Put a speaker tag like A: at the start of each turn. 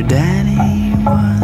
A: your daddy was.